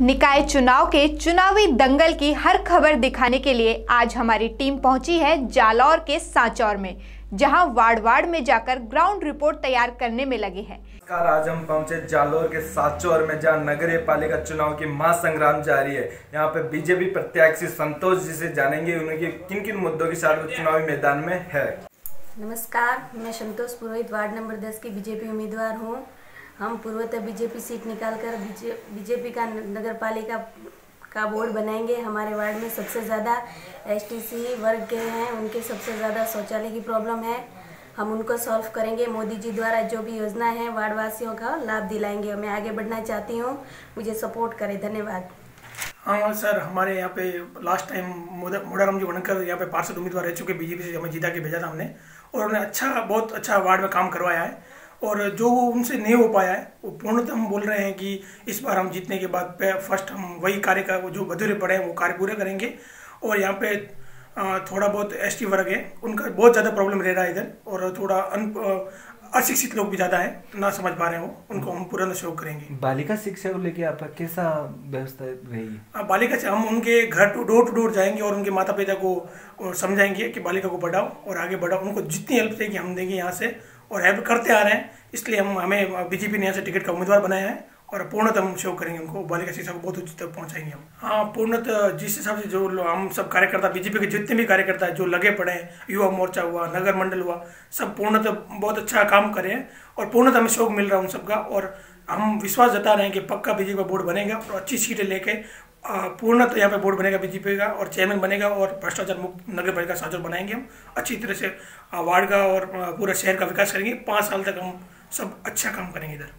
निकाय चुनाव के चुनावी दंगल की हर खबर दिखाने के लिए आज हमारी टीम पहुँची है जालौर के सांचौर में जहाँ वार्ड वार्ड में जाकर ग्राउंड रिपोर्ट तैयार करने में लगे हैं। नमस्कार आज हम पहुँचे जालोर के साचौर में जहाँ नगरीय पालिका चुनाव की महासंग्राम जारी है। यहाँ पे बीजेपी प्रत्याशी संतोष जी से जानेंगे उनके किन किन मुद्दों के साथ चुनावी मैदान में है। नमस्कार मैं संतोष पुरोहित वार्ड नंबर दस की बीजेपी उम्मीदवार हूँ। हम पूर्वोत्तर बीजेपी सीट निकाल निकालकर बीजेपी का नगर पालिका का बोर्ड बनाएँगे। हमारे वार्ड में सबसे ज़्यादा एसटीसी वर्ग के हैं, उनके सबसे ज़्यादा शौचालय की प्रॉब्लम है। हम उनको सॉल्व करेंगे। मोदी जी द्वारा जो भी योजना है, वार्डवासियों का लाभ दिलाएँगे। मैं आगे बढ़ना चाहती हूँ। मुझे सपोर्ट करें। धन्यवाद। हाँ सर, हमारे यहाँ पे लास्ट टाइम मोडाराम जी वनकर यहाँ पे पार्षद उम्मीदवार रह चुके बीजेपी से हमें जीता के भेजा था हमने। और उन्होंने अच्छा बहुत अच्छा वार्ड में काम करवाया है। और जो उनसे नहीं हो पाया है वो पूर्णतः हम बोल रहे हैं कि इस बार हम जीतने के बाद फ़र्स्ट हम वही कार्य का जो अधूरे पड़े हैं वो कार्य पूरे करेंगे। और यहाँ पे थोड़ा बहुत एस टी वर्ग है उनका बहुत ज़्यादा प्रॉब्लम रह रहा है इधर और थोड़ा अन अशिक्षित लोग भी ज़्यादा है ना समझ पा रहे हैं वो उनको हम पूरा सहयोग करेंगे। बालिका शिक्षा को लेकर आपका कैसा व्यवस्था रहेगी बालिका से हम उनके घर टू डोर टू डोर जाएँगे और उनके माता पिता को समझाएँगे कि बालिका को बढ़ाओ और आगे बढ़ाओ उनको जितनी हेल्प चाहिए हम देंगे यहाँ से और हेल्प करते आ रहे हैं। इसलिए हम, हमें बीजेपी ने यहाँ से टिकट का उम्मीदवार बनाया है और पूर्णतः हम शो करेंगे उनको। बालिका शिक्षा को बहुत उच्च तक पहुंचाएँगे हम। हाँ पूर्णतः, जिस हिसाब से जो हम सब कार्यकर्ता बीजेपी के जितने भी कार्यकर्ता है, जो लगे पड़े हैं, युवा मोर्चा हुआ, नगर मंडल हुआ, सब पूर्णतः बहुत अच्छा काम करे हैं और पूर्णतः हमें शौक मिल रहा है उन सबका। और हम विश्वास जता रहे हैं कि पक्का बीजेपी का बोर्ड बनेगा और अच्छी सीटें लेके पूर्णतः यहाँ पे बोर्ड बनेगा बीजेपी का, और चेयरमैन बनेगा, और भ्रष्टाचार मुक्त नगर पालिका साझर बनाएँगे हम। अच्छी तरह से वार्ड का और पूरा शहर का विकास करेंगे। पाँच साल तक हम सब अच्छा काम करेंगे इधर।